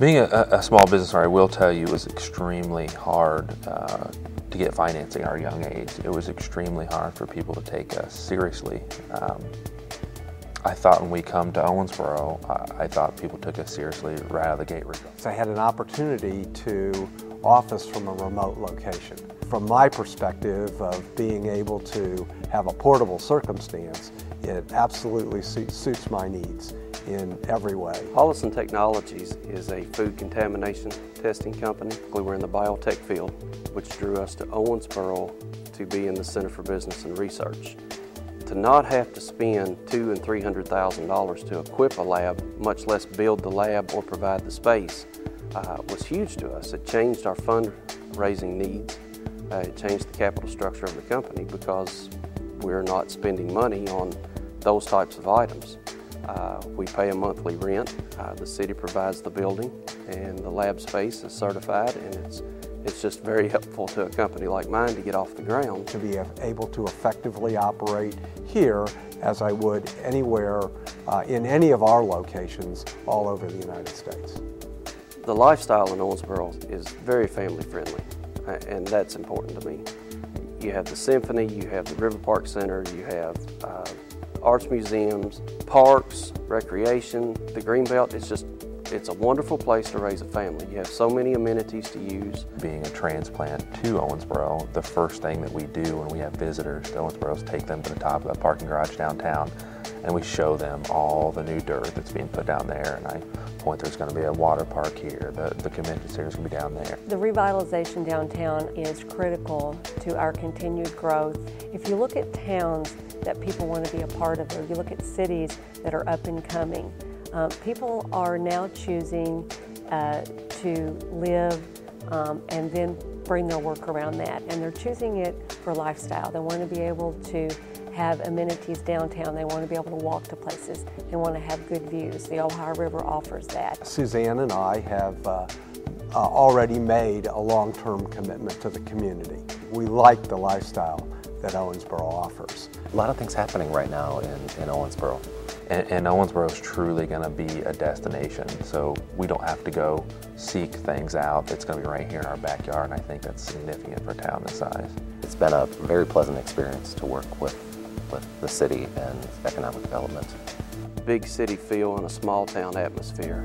Being a, a small business owner, I will tell you, was extremely hard uh, to get financing at our young age. It was extremely hard for people to take us seriously. Um, I thought when we come to Owensboro, I, I, thought people took us seriously right out of the gate. So I had an opportunity to office from a remote location. From my perspective of being able to have a portable circumstance, it absolutely suits my needs in every way. Hollison Technologies is a food contamination testing company. We're in the biotech field, which drew us to Owensboro to be in the Center for Business and Research to not have to spend two and three hundred thousand dollars to equip a lab, much less build the lab or provide the space, uh, was huge to us. It changed our fundraising needs. Uh, it changed the capital structure of the company because we're not spending money on those types of items. Uh, we pay a monthly rent. Uh, the city provides the building, and the lab space is certified, and it's it's just very helpful to a company like mine to get off the ground. To be able to effectively operate here as I would anywhere uh, in any of our locations all over the United States. The lifestyle in Owensboro is very family friendly, uh, and that's important to me. You have the Symphony, you have the River Park Center, you have uh, arts museums, parks, recreation, the Greenbelt. It's just it's a wonderful place to raise a family. You have so many amenities to use. Being a transplant to Owensboro, the first thing that we do when we have visitors to Owensboro is take them to the top of the parking garage downtown and we show them all the new dirt that's being put down there. And I point there's going to be a water park here, the, the convention center is going to be down there. The revitalization downtown is critical to our continued growth. If you look at towns that people want to be a part of, or you look at cities that are up and coming, uh, people are now choosing uh, to live um, and then bring their work around that. And they're choosing it for lifestyle. They want to be able to have amenities downtown. They want to be able to walk to places. They want to have good views. The Ohio River offers that. Suzanne and I have uh, uh, already made a long-term commitment to the community. We like the lifestyle that Owensboro offers. A lot of things happening right now in, in Owensboro. And, and Owensboro is truly going to be a destination, so we don't have to go seek things out. It's going to be right here in our backyard, and I think that's significant for a town this size. It's been a very pleasant experience to work with, with the city and economic development. Big city feel in a small town atmosphere.